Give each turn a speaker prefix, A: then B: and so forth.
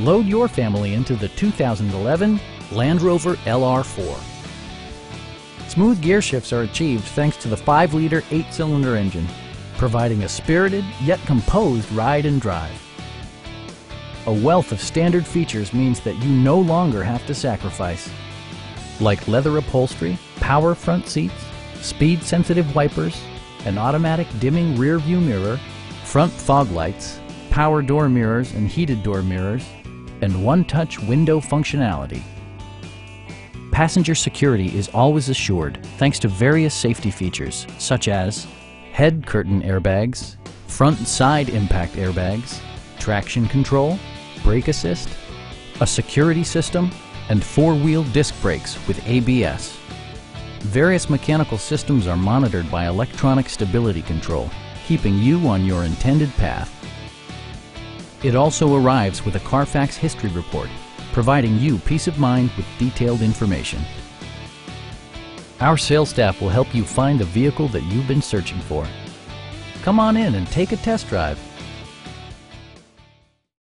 A: Load your family into the 2011 Land Rover LR4. Smooth gear shifts are achieved thanks to the 5-liter 8-cylinder engine, providing a spirited yet composed ride and drive. A wealth of standard features means that you no longer have to sacrifice, like leather upholstery, power front seats, speed-sensitive wipers, an automatic dimming rear view mirror, front fog lights, power door mirrors and heated door mirrors, and one-touch window functionality. Passenger security is always assured thanks to various safety features such as head curtain airbags, front and side impact airbags, traction control, brake assist, a security system, and four-wheel disc brakes with ABS. Various mechanical systems are monitored by electronic stability control, keeping you on your intended path. It also arrives with a Carfax history report, providing you peace of mind with detailed information. Our sales staff will help you find the vehicle that you've been searching for. Come on in and take a test drive.